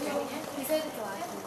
기사에도 좋아요.